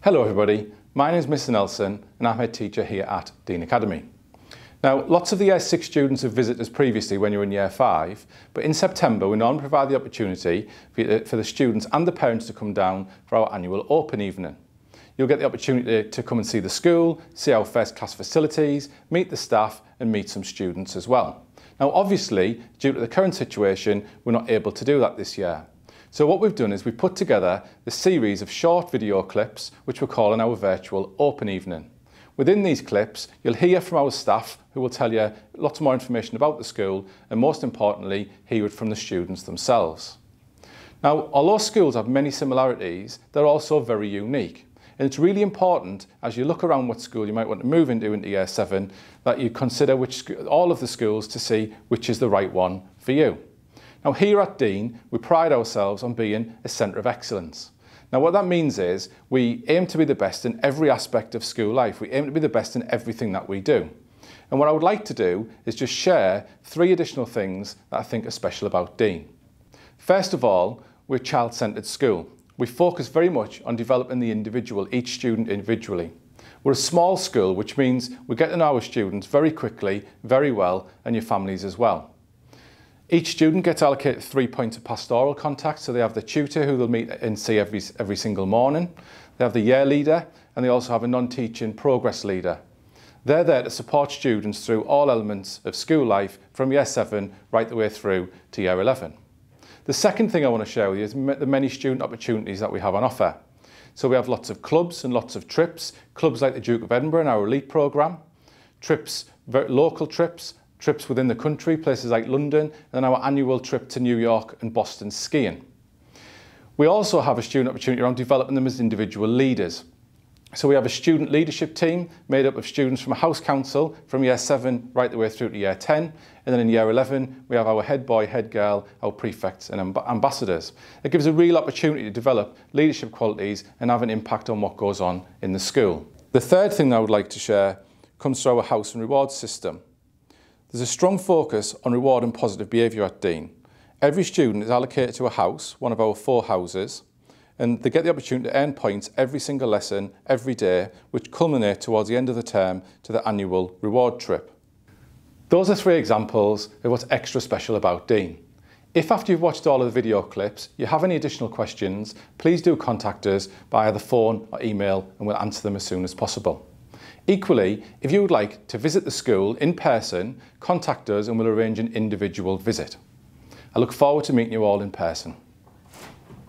Hello everybody, my name is Mr Nelson and I'm head teacher here at Dene Academy. Now, lots of the Year 6 students have visited us previously when you're in Year 5, but in September we normally provide the opportunity for the students and the parents to come down for our annual open evening. You'll get the opportunity to come and see the school, see our first class facilities, meet the staff and meet some students as well. Now obviously, due to the current situation, we're not able to do that this year. So what we've done is we've put together the series of short video clips which we're calling our virtual open evening. Within these clips, you'll hear from our staff who will tell you lots more information about the school and most importantly, hear it from the students themselves. Now, although schools have many similarities, they're also very unique. And it's really important as you look around what school you might want to move into into year seven that you consider which all of the schools to see which is the right one for you. Now here at Dene, we pride ourselves on being a centre of excellence. Now what that means is we aim to be the best in every aspect of school life. We aim to be the best in everything that we do. And what I would like to do is just share three additional things that I think are special about Dene. First of all, we're a child-centred school. We focus very much on developing the individual, each student individually. We're a small school, which means we get to know our students very quickly, very well, and your families as well. Each student gets allocated three points of pastoral contact, so they have the tutor who they'll meet and see every, every single morning. They have the year leader, and they also have a non-teaching progress leader. They're there to support students through all elements of school life from year 7 right the way through to year 11. The second thing I want to share with you is the many student opportunities that we have on offer. So we have lots of clubs and lots of trips, clubs like the Duke of Edinburgh our elite programme, trips, local trips, trips within the country, places like London, and our annual trip to New York and Boston skiing. We also have a student opportunity around developing them as individual leaders. So we have a student leadership team made up of students from a house council from year 7 right the way through to year 10 and then in year 11 we have our head boy, head girl, our prefects and amb ambassadors. It gives a real opportunity to develop leadership qualities and have an impact on what goes on in the school. The third thing I would like to share comes through our house and rewards system. There's a strong focus on reward and positive behaviour at Dene. Every student is allocated to a house, one of our four houses, and they get the opportunity to earn points every single lesson, every day, which culminate towards the end of the term to the annual reward trip. Those are three examples of what's extra special about Dene. If after you've watched all of the video clips, you have any additional questions, please do contact us by the phone or email and we'll answer them as soon as possible. Equally, if you would like to visit the school in person, contact us and we'll arrange an individual visit. I look forward to meeting you all in person.